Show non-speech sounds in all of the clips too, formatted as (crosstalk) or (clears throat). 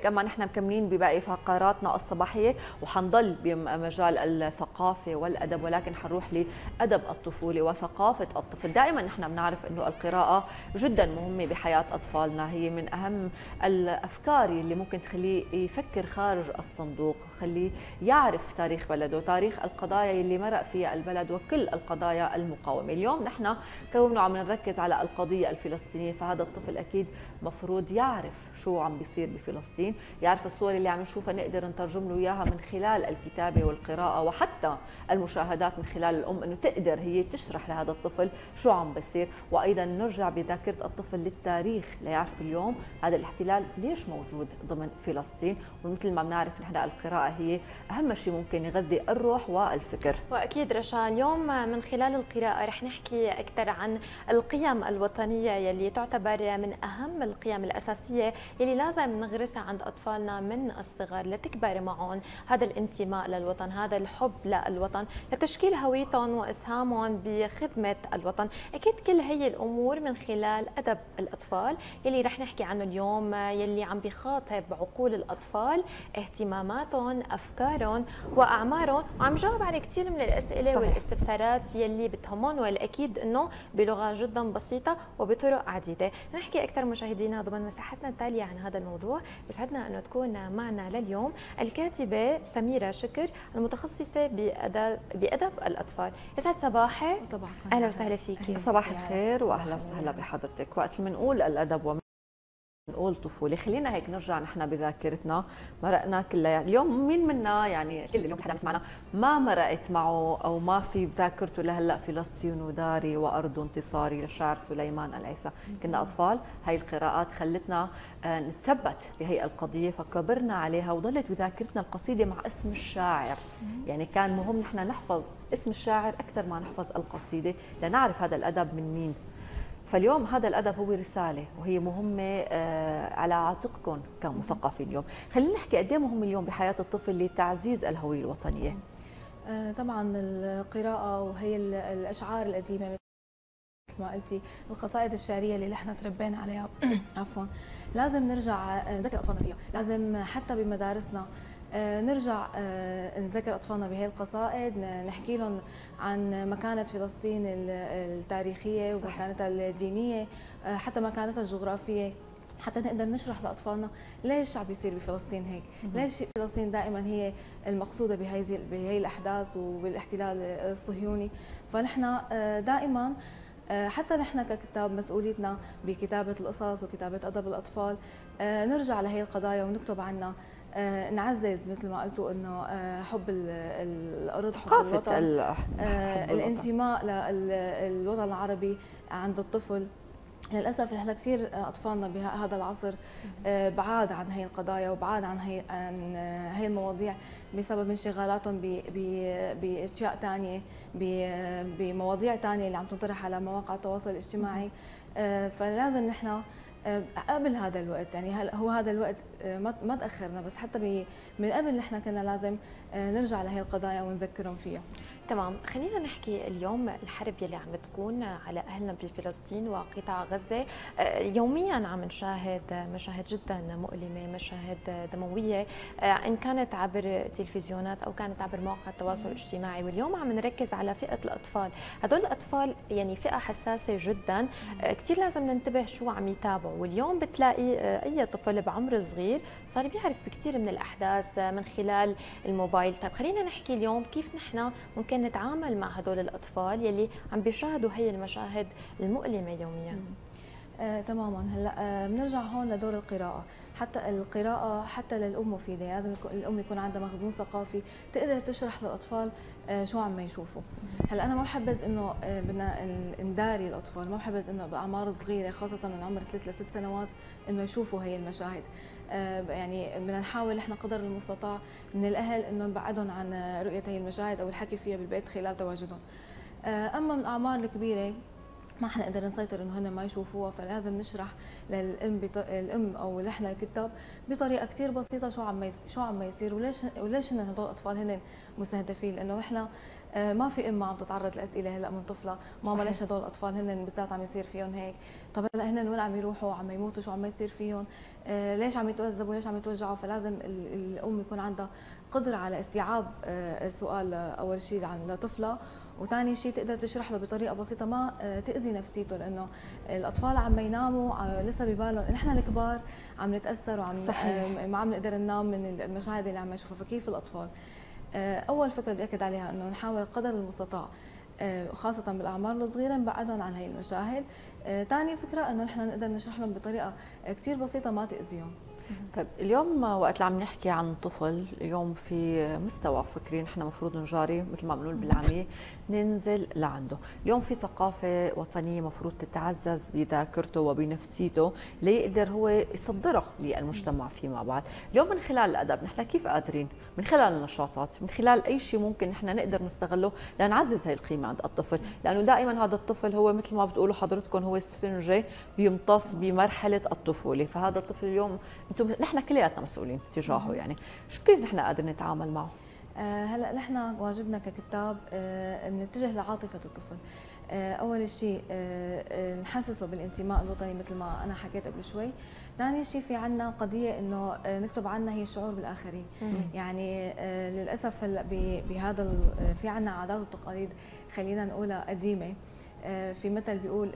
كمان نحن مكملين بباقي فقراتنا الصباحية وحنضل بمجال الثقافة والأدب ولكن حنروح لأدب الطفولة وثقافة الطفل، دائما نحن بنعرف إنه القراءة جدا مهمة بحياة أطفالنا، هي من أهم الأفكار اللي ممكن تخليه يفكر خارج الصندوق، خليه يعرف تاريخ بلده، تاريخ القضايا اللي مرق فيها البلد وكل القضايا المقاومة، اليوم نحن كونه عم نركز على القضية الفلسطينية فهذا الطفل أكيد مفروض يعرف شو عم بيصير بفلسطين يعرف الصور اللي عم نشوفها نقدر نترجم له إياها من خلال الكتابة والقراءة وحتى المشاهدات من خلال الأم إنه تقدر هي تشرح لهذا الطفل شو عم بيصير. وأيضا نرجع بذاكرة الطفل للتاريخ ليعرف اليوم هذا الاحتلال ليش موجود ضمن فلسطين. ومثل ما بنعرف نحن القراءة هي أهم شيء ممكن يغذي الروح والفكر. وأكيد رشا اليوم من خلال القراءة رح نحكي أكثر عن القيم الوطنية يلي تعتبر من أهم القيم الأساسية يلي لازم نغرسها عند أطفالنا من الصغر لتكبر معهم. هذا الانتماء للوطن هذا الحب للوطن لتشكيل هويتهم وأسهامهم بخدمة الوطن. أكيد كل هي الأمور من خلال أدب الأطفال يلي رح نحكي عنه اليوم يلي عم بخاطب عقول الأطفال اهتماماتهم أفكارهم وأعمارهم. وعم جاوب على كثير من الأسئلة صحيح. والاستفسارات يلي بتهمهم والأكيد إنه بلغة جدا بسيطة وبطرق عديدة. نحكي أكثر مشاهدينا ضمن مساحتنا التالية عن هذا الموضوع بسعدنا انه تكون معنا لليوم الكاتبة سميرة شكر المتخصصة بادب بأدب الأطفال. يسعد صباحك. صباحك أهلا وسهلا فيكي. صباح الخير واهلا وسهلا بحضرتك. وقت بنقول الأدب نقول طفولة. خلينا هيك نرجع نحن بذاكرتنا. مرقنا كلها. اليوم مين منا يعني كل اليوم حدا بيسمعنا ما مرقت معه أو ما في بذاكرته لهلأ فلسطين وداري وأرض انتصاري للشاعر سليمان العيسى. كنا أطفال. هاي القراءات خلتنا نتثبت بهي القضية فكبرنا عليها وظلت بذاكرتنا القصيدة مع اسم الشاعر. يعني كان مهم نحن نحفظ اسم الشاعر أكثر ما نحفظ القصيدة لنعرف هذا الأدب من مين. فاليوم هذا الأدب هو رسالة وهي مهمة على عاتقكم كمثقفين اليوم. خلينا نحكي قد مهم اليوم بحياة الطفل لتعزيز الهوية الوطنية؟ طبعا القراءة وهي الأشعار القديمة مثل ما قلتي القصائد الشعرية اللي نحن تربينا عليها. (clears throat) عفوا. لازم نرجع نذكر أطفالنا فيها. لازم حتى بمدارسنا نرجع نذكر أطفالنا بهي القصائد نحكي لهم عن مكانة فلسطين التاريخية ومكانتها الدينية حتى مكانتها الجغرافية حتى نقدر نشرح لأطفالنا ليش عم بيصير بفلسطين هيك؟ ليش فلسطين دائما هي المقصودة بهي بهي الأحداث وبالاحتلال الصهيوني؟ فنحن دائما حتى نحن ككتاب مسؤوليتنا بكتابة القصص وكتابة أدب الأطفال نرجع لهي القضايا ونكتب عنها نعزز مثل ما قلتوا إنه حب الأرض حب الوطن. الانتماء للوطن العربي عند الطفل. للأسف نحن كثير أطفالنا بهذا العصر بعاد عن هي القضايا وبعاد عن هي عن هي المواضيع بسبب انشغالاتهم بأشياء ثانية بمواضيع ثانية اللي عم تنطرح على مواقع التواصل الاجتماعي. فلازم نحن قبل هذا الوقت يعني هل هو هذا الوقت ما تأخرنا بس حتى من قبل نحن كنا لازم نرجع لهي القضايا ونذكرهم فيها. تمام. خلينا نحكي اليوم الحرب يلي عم تكون على أهلنا بفلسطين وقطاع غزة. يوميا عم نشاهد مشاهد جدا مؤلمة مشاهد دموية إن كانت عبر تلفزيونات أو كانت عبر مواقع التواصل الاجتماعي. واليوم عم نركز على فئة الأطفال. هدول الأطفال يعني فئة حساسة جدا. كثير لازم ننتبه شو عم يتابعوا. واليوم بتلاقي أي طفل بعمر صغير صار بيعرف بكثير من الأحداث من خلال الموبايل. طيب خلينا نحكي اليوم كيف نحن ممكن نتعامل مع هدول الأطفال يلي عم بيشاهدوا هي المشاهد المؤلمة يوميا. آه تماما. هلأ آه بنرجع هون لدور القراءة. حتى القراءة حتى للأم مفيدة. لازم الأم يكون عندها مخزون ثقافي تقدر تشرح للأطفال آه شو عم يشوفوا. هلأ أنا ما بحبذ إنه آه بدنا نداري الأطفال. ما بحبذ إنه بأعمار صغيرة خاصة من عمر 3 ل 6 سنوات إنه يشوفوا هي المشاهد. آه يعني بدنا نحاول إحنا قدر المستطاع من الأهل إنه نبعدهم عن رؤية هي المشاهد أو الحكي فيها بالبيت خلال تواجدهم. أما من الأعمار الكبيرة ما حنقدر نسيطر انه هن ما يشوفوها فلازم نشرح للأم بط... الام أو نحن الكتاب بطريقة كثير بسيطة شو عم يس... شو عم يصير وليش وليش هن هدول الأطفال هن مستهدفين؟ لأنه نحن آه، ما في أم عم تتعرض لأسئلة هلأ من طفلة ماما ليش هدول الأطفال هن بالذات عم يصير فيهم هيك. طب هلأ هن وين عم يروحوا؟ عم يموتوا شو عم يصير فيهم؟ آه، ليش عم يتوذبوا ليش عم يتوجعوا؟ فلازم الأم يكون عندها قدرة على استيعاب آه، السؤال أول شيء عن لطفله وثاني شيء تقدر تشرح له بطريقة بسيطة ما تأذي نفسيته لأنه الأطفال عم يناموا لسه ببالهم. نحن الكبار عم نتأثر وعم صحيح. ما عم نقدر ننام من المشاهد اللي عم نشوفها فكيف الأطفال؟ آه، أول فكرة بدي أكد عليها إنه نحاول قدر المستطاع آه، خاصة بالأعمار الصغيرة نبعدهم عن هاي المشاهد. ثاني آه، فكرة أنه نحن نقدر نشرح لهم بطريقة كثير بسيطة ما تأذيهم. طيب اليوم وقت اللي عم نحكي عن طفل اليوم في مستوى فكري نحن المفروض نجاري مثل ما بنقول بالعامية ننزل لعنده. اليوم في ثقافة وطنية مفروض تتعزز بذاكرته وبنفسيته ليقدر هو يصدرها للمجتمع فيما بعد. اليوم من خلال الأدب نحن كيف قادرين؟ من خلال النشاطات من خلال أي شيء ممكن نحن نقدر نستغله لنعزز هاي القيمة عند الطفل. لأنه دائما هذا الطفل هو مثل ما بتقولوا حضرتكم هو اسفنجه بيمتص بمرحلة الطفولة. فهذا الطفل اليوم أنتم نحن كلياتنا مسؤولين تجاهه يعني. شو كيف نحن قادرين نتعامل معه؟ آه هلا نحن واجبنا ككتاب آه نتجه لعاطفة الطفل. آه أول شيء نحسسه بالانتماء الوطني مثل ما أنا حكيت قبل شوي. ثاني شيء في عنا قضية إنه نكتب عنها هي الشعور بالآخرين. مم. يعني للأسف هلا بهذا في عنا عادات وتقاليد خلينا نقولها قديمة. في مثل بيقول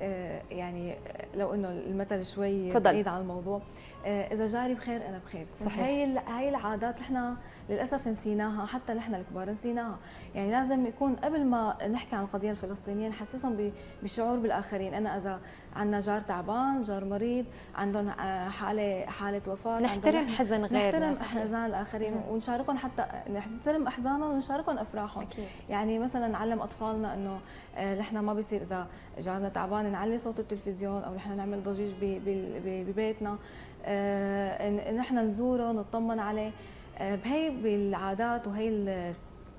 يعني لو إنه المثل شوي بعيد عن الموضوع. إذا جاري بخير أنا بخير. صحيح. هي هي العادات نحن للأسف نسيناها حتى نحن الكبار نسيناها. يعني لازم يكون قبل ما نحكي عن القضية الفلسطينية نحسسهم بالشعور بالآخرين. أنا إذا عندنا جار تعبان جار مريض عندهم آه، حالة حالة وفاة نحترم حزن غيرنا نحترم أحزان الآخرين ونشاركهم حتى نحترم أحزانهم ونشاركهم أفراحهم. أكيد. يعني مثلا نعلم أطفالنا إنه آه، نحن ما بيصير إذا جارنا تعبان نعلي صوت التلفزيون أو نحن نعمل ضجيج ببيتنا. آه، نحن نزوره نطمن عليه. آه، بهي بالعادات وهي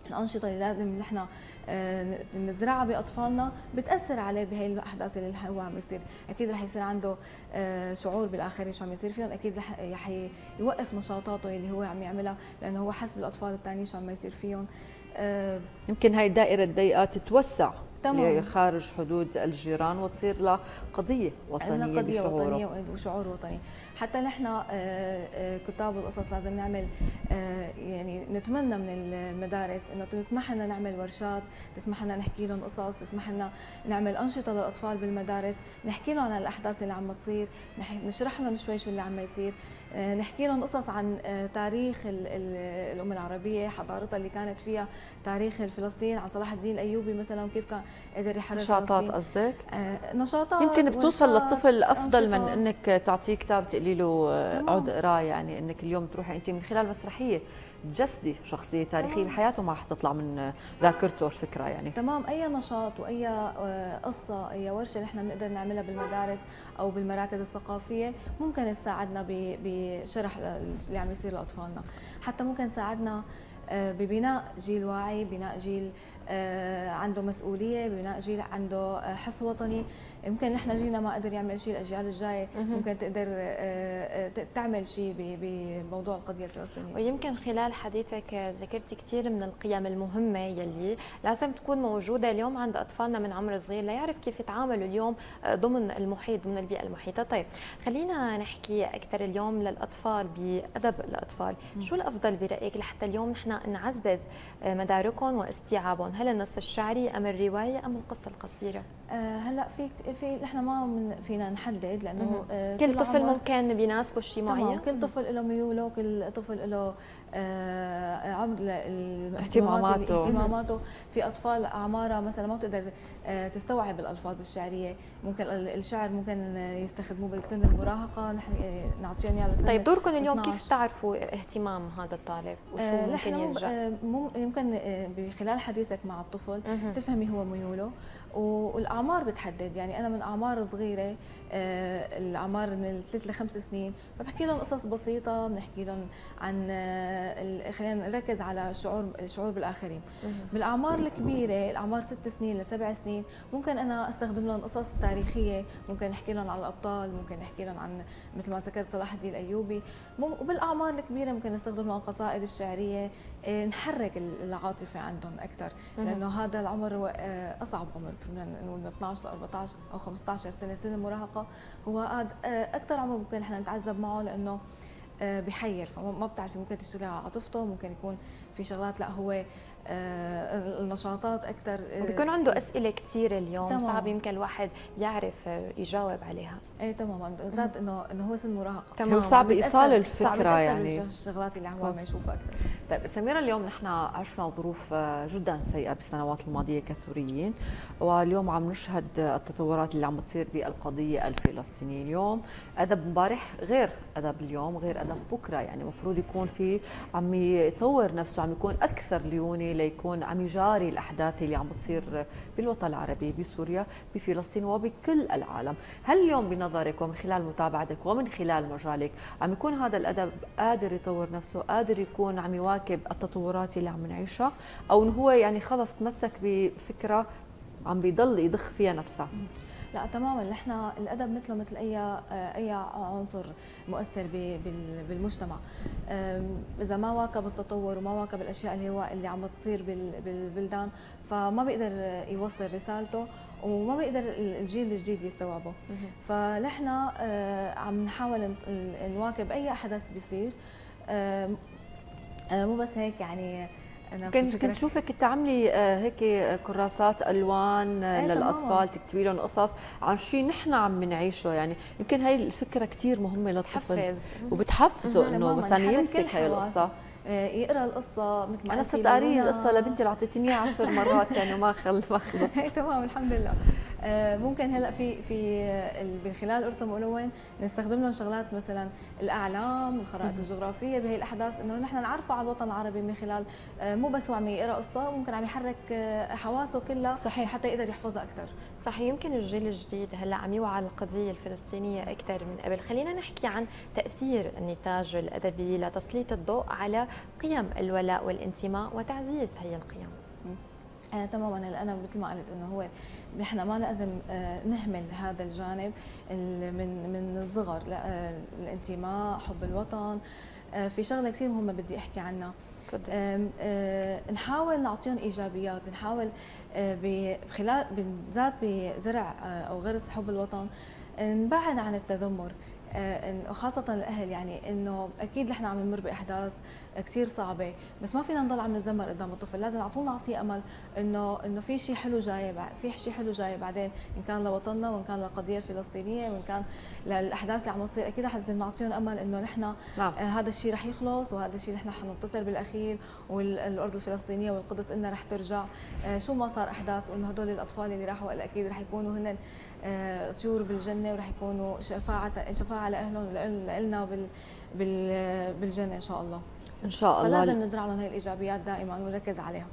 الأنشطة اللي لازم نحن آه، نزرعها بأطفالنا بتأثر عليه بهي الأحداث اللي هو عم يصير. أكيد رح يصير عنده شعور بالآخرين شو عم يصير فيهم. أكيد رح يوقف نشاطاته اللي هو عم يعملها لأنه هو حس بالاطفال الثانيين شو عم يصير فيهم. يمكن هاي الدائره الضيقة تتوسع تمام. خارج حدود الجيران وتصير لها قضيه وطنية بشعوره. وطنية وشعور وطني. حتى نحن آه، آه، كتاب القصص لازم نعمل آه، يعني نتمنى من المدارس إنه تسمح لنا نعمل ورشات تسمح لنا نحكي لهم قصص تسمح لنا نعمل أنشطة للأطفال بالمدارس نحكي لهم عن الأحداث اللي عم تصير نشرح لهم شوي شو اللي عم يصير نحكي لهم قصص عن تاريخ الأمة العربية حضارتها اللي كانت فيها تاريخ فلسطين عن صلاح الدين الأيوبي مثلا وكيف كان قدر يحرر نشاطات قصدك؟ نشاطات يمكن بتوصل للطفل أفضل من أنك تعطيه كتاب تقولي له اقعد اقراه يعني أنك اليوم تروحي أنت من خلال مسرحية تجسدي شخصية تاريخية بحياته ما حتطلع من ذاكرته الفكرة يعني. تمام. أي نشاط وأي آه، قصة أي ورشة نحن بنقدر نعملها بالمدارس أو بالمراكز الثقافية ممكن تساعدنا بشرح اللي عم يصير لأطفالنا. حتى ممكن تساعدنا آه، ببناء جيل واعي بناء جيل آه، عنده مسؤولية بناء جيل عنده حس وطني. يمكن نحن جينا ما قدر يعمل شيء الأجيال الجاية. ممكن تقدر آه، آه، تعمل شيء بموضوع القضية الفلسطينية. ويمكن خلال حديثك ذكرتي كثير من القيم المهمة يلي لازم تكون موجودة اليوم عند أطفالنا من عمر صغير ليعرف كيف يتعاملوا اليوم آه، ضمن المحيط ضمن البيئة المحيطة. طيب خلينا نحكي أكثر اليوم للأطفال بأدب الأطفال. شو الأفضل برأيك لحتى اليوم نحن نعزز مداركهم واستيعابهم؟ هل النص الشعري أم الرواية أم القصة القصيرة؟ هلا في في نحن ما من فينا نحدد لأنه آه كل طفل ممكن بيناسبه شيء معين؟ كل طفل له ميوله كل طفل له آه عمر اهتماماته. اهتماماته في أطفال أعمارها مثلا ما بتقدر آه تستوعب الألفاظ الشعرية. ممكن الشعر ممكن يستخدموه بسن المراهقة. نحن آه، نعطيهم اياه طيب دوركم اليوم كيف تعرفوا اهتمام هذا الطالب؟ وشو آه ممكن يرجع آه آه، بخلال حديثك مع الطفل تفهمي هو ميوله. والأعمار بتحدد يعني أنا من أعمار صغيرة آه، الأعمار من الثلاث لخمس سنين فبحكي لهم قصص بسيطة بنحكي لهم عن آه، خلينا نركز على الشعور الشعور بالآخرين. بالأعمار الكبيرة الأعمار ست سنين لسبع سنين ممكن أنا أستخدم لهم قصص تاريخية ممكن أحكي لهم عن الأبطال ممكن أحكي لهم عن مثل ما ذكرت صلاح الدين الأيوبي. وبالأعمار الكبيرة ممكن نستخدم لهم القصائد الشعرية. آه، نحرك العاطفة عندهم أكثر لأنه هذا العمر أصعب عمر من 12 ل 14 أو 15 سنة سن المراهقه هو أكثر عمر ممكن نحن نتعذب معه لأنه آه، بحير فما بتعرفي ممكن تشتغلي على عاطفته ممكن يكون في شغلات لا هو آه، النشاطات أكثر آه، وبيكون عنده أسئلة كثيره اليوم تمام. صعب يمكن الواحد يعرف يجاوب عليها. إيه تماما بالذات انه إنه هو سن مراهقه تمام. صعب إيصال الفكرة صعب يعني. الشغلات اللي عم يشوفها أكثر طيب سميرة اليوم نحن عشنا ظروف جدا سيئة بالسنوات الماضية كسوريين واليوم عم نشهد التطورات اللي عم بتصير بالقضية الفلسطينية اليوم. أدب امبارح غير أدب اليوم غير أدب بكرة. يعني المفروض يكون في عم يطور نفسه عم يكون أكثر ليوني ليكون عم يجاري الأحداث اللي عم بتصير بالوطن العربي بسوريا بفلسطين وبكل العالم. هل اليوم بنظرك ومن خلال متابعتك ومن خلال مجالك عم يكون هذا الأدب قادر يطور نفسه قادر يكون عم يواكب التطورات اللي عم نعيشها؟ أو هو يعني خلص تمسك بفكرة عم بيضل يضخ فيها نفسها لا تماما. نحن الأدب مثله مثل أي أي عنصر مؤثر بالمجتمع. إذا ما واكب التطور وما واكب الأشياء اللي هو اللي عم تصير بالبلدان فما بيقدر يوصل رسالته وما بيقدر الجيل الجديد يستوعبه. فنحن آه، عم نحاول نواكب أي حدث بيصير. آه، مو بس هيك يعني كنت كنت شوفك تعملي آه، هيك كراسات ألوان آه، للأطفال تكتبي لهم قصص عن شيء نحن عم نعيشه يعني يمكن هاي الفكرة كثير مهمة للطفل وبتحفزه إنه مثلا يمسك هاي القصة. آه، يقرأ القصة مثل ما أنا صرت قاري القصة لبنتي اللي اعطيتني إياها 10 مرات يعني وما خل ما خلصت. (laughs) تمام الحمد لله. آه، ممكن هلا في في من خلال أرسم ملون نستخدم لهم شغلات مثلا الأعلام الخرائط الجغرافية بهي الأحداث إنه نحن نعرفه على الوطن العربي من خلال آه، مو بس هو عم يقرأ قصة ممكن عم يحرك حواسه كلها صحيح. حتى يقدر يحفظها أكثر صحيح. يمكن الجيل الجديد هلا عم يوعى القضية الفلسطينية أكثر من قبل. خلينا نحكي عن تأثير النتاج الأدبي لتسليط الضوء على قيم الولاء والانتماء وتعزيز هي القيم. آه تماما أنا مثل ما قلت إنه هو نحن ما لازم آه نهمل هذا الجانب من من الصغر آه الانتماء حب الوطن. آه في شغلة كثير مهمة بدي أحكي عنها. نحاول نعطيهم إيجابيات نحاول بخلال بالذات بزرع أو غرس حب الوطن نبعد عن التذمر. آه، وخاصة الأهل يعني إنه أكيد نحن عم نمر بأحداث كثير صعبة بس ما فينا نضل عم نتذمر قدام الطفل. لازم على طول نعطيه أمل إنه إنه في شيء حلو جاي في شيء حلو جاي بعدين إن كان لوطننا وإن كان للقضية الفلسطينية وإن كان للأحداث اللي عم تصير. أكيد لازم نعطيهم أمل إنه نحن نعم. آه هذا الشيء رح يخلص وهذا الشيء نحن حننتصر بالأخير والأرض الفلسطينية والقدس إنها رح ترجع. آه شو ما صار أحداث وإنه هدول الأطفال اللي راحوا أكيد رح يكونوا هن طيور بالجنة وراح يكونوا شفاعه شفاعة لأهلهم لنا بالجنة إن شاء الله. إن شاء الله. فلازم نزرع لهم هي الإيجابيات دائما ونركز عليها.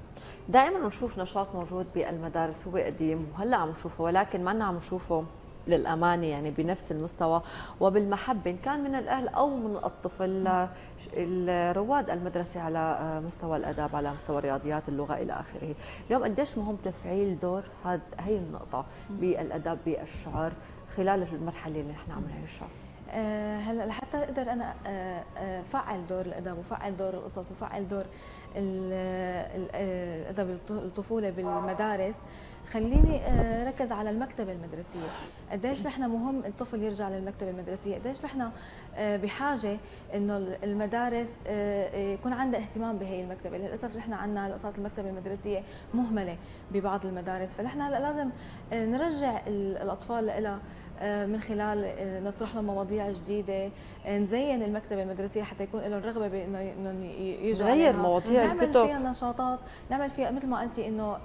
دائما نشوف نشاط موجود بالمدارس هو قديم وهلأ عم نشوفه ولكن ما عم نشوفه. للأمانة يعني بنفس المستوى وبالمحبة إن كان من الأهل أو من الطفل رواد المدرسة على مستوى الأداب على مستوى الرياضيات اللغة إلى آخره. اليوم قديش مهم تفعيل دور هذه هي النقطة بالأدب بالشعر خلال المرحلة اللي نحن عم نعيشها أه هلأ لحتى أقدر أنا أه أه فعل دور الادب وفعل دور القصص وفعل دور الادب الطفولة بالمدارس. خليني آه، ركز على المكتبة المدرسية. قديش نحن مهم الطفل يرجع للمكتبة المدرسية؟ قديش نحن آه، بحاجة إنه المدارس آه، يكون عندها اهتمام بهي المكتبة للأسف نحن عندنا لقصات المكتبة المدرسية مهملة ببعض المدارس. فنحن لازم نرجع الأطفال لها من خلال آه، نطرح لهم مواضيع جديدة. آه، نزين المكتبة المدرسية حتى يكون لهم رغبة بإنه انه يجوا نغير مواضيع الكتب. نعمل فيها نشاطات نعمل فيها مثل ما قلتي إنه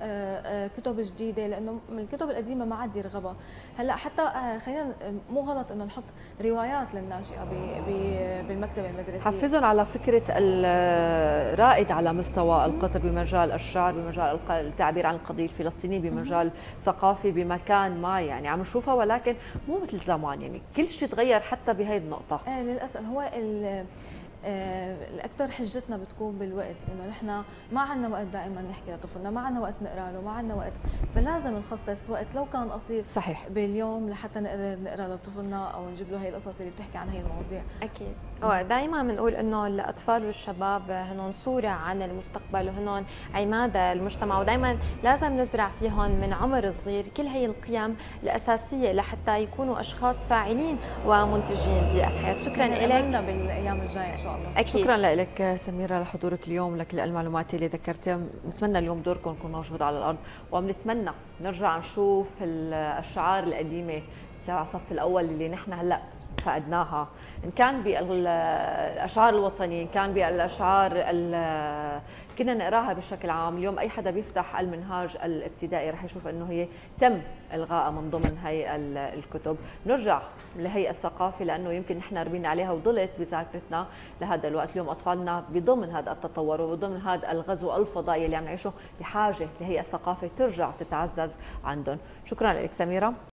كتب جديدة لأنه الكتب القديمة ما عاد يرغبها هلأ حتى خلينا مو غلط إنه نحط روايات للناشئة بالمكتبة المدرسية. حفزهم على فكرة الرائد على مستوى القطر بمجال الشعر بمجال التعبير عن القضية الفلسطينيه بمجال ثقافي بمكان ما يعني. عم نشوفها ولكن مو مثل زمان يعني كل شيء تغير حتى بهي النقطة. إيه للأسف. هو الاكثر حجتنا بتكون بالوقت إنه نحن ما عندنا وقت دائما نحكي لطفلنا ما عندنا وقت نقرأ له ما عندنا وقت. فلازم نخصص وقت لو كان قصير صحيح. باليوم لحتى نقدر نقرأ لطفلنا أو نجيب له هي القصص اللي بتحكي عن هي المواضيع. أكيد. هو دائما بنقول إنه الأطفال والشباب هنون صورة عن المستقبل وهنون عماد المجتمع ودائما لازم نزرع فيهم من عمر صغير كل هي القيم الأساسية لحتى يكونوا أشخاص فاعلين ومنتجين بالحياة شكرا لك بالأيام الجاية إن شاء الله. أكيد. شكرا لك سميرة لحضورك اليوم لكل المعلومات اللي ذكرتها. نتمنى اليوم دوركم يكون موجود على الأرض. وبنتمنى نرجع نشوف الأشعار القديمة تبع الصف الأول اللي نحن هلأ فقدناها. إن كان بالاشعار الوطنية إن كان بالاشعار كنا نقراها بشكل عام. اليوم أي حدا بيفتح المنهاج الابتدائي رح يشوف إنه هي تم الغائها من ضمن هي الكتب. نرجع لهي الثقافة لأنه يمكن نحن ربينا عليها وضلت بذاكرتنا لهذا الوقت. اليوم أطفالنا بضمن هذا التطور وبضمن هذا الغزو الفضائي اللي عم نعيشه بحاجة لهي الثقافة ترجع تتعزز عندهم. شكرا لك سميرة.